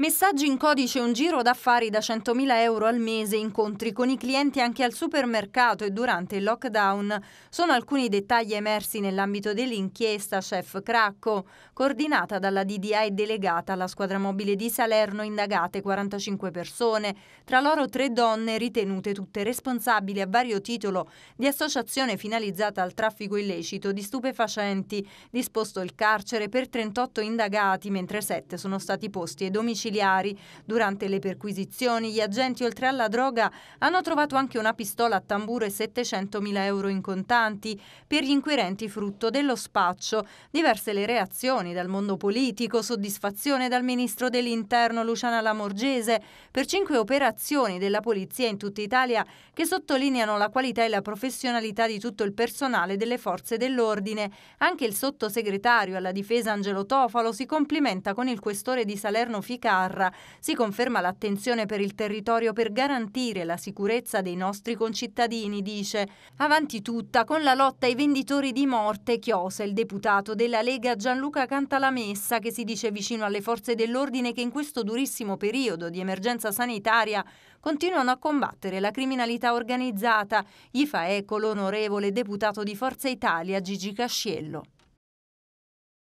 Messaggi in codice un giro d'affari da 100.000 euro al mese, incontri con i clienti anche al supermercato e durante il lockdown. Sono alcuni dettagli emersi nell'ambito dell'inchiesta Chef Cracco, coordinata dalla DDA e delegata alla squadra mobile di Salerno, indagate 45 persone, tra loro tre donne ritenute tutte responsabili a vario titolo di associazione finalizzata al traffico illecito di stupefacenti, disposto il carcere per 38 indagati, mentre 7 sono stati posti ai domicili domiciliari. Durante le perquisizioni gli agenti oltre alla droga hanno trovato anche una pistola a tamburo e 700.000 euro in contanti per gli inquirenti frutto dello spaccio. Diverse le reazioni dal mondo politico, soddisfazione dal ministro dell'interno Luciana Lamorgese per cinque operazioni della polizia in tutta Italia che sottolineano la qualità e la professionalità di tutto il personale delle forze dell'ordine. Anche il sottosegretario alla difesa Angelo Tofalo si complimenta con il questore di Salerno Fica Carra. Si conferma l'attenzione per il territorio per garantire la sicurezza dei nostri concittadini, dice. Avanti tutta con la lotta ai venditori di morte, chiosa il deputato della Lega Gianluca Cantalamessa che si dice vicino alle forze dell'ordine che in questo durissimo periodo di emergenza sanitaria continuano a combattere la criminalità organizzata. Gli fa eco l'onorevole deputato di Forza Italia Gigi Casciello.